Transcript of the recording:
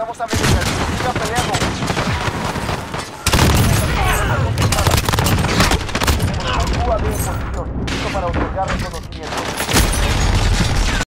Estamos a medio peleando. Actúa bien posición. Listo para otorgar reconocimiento.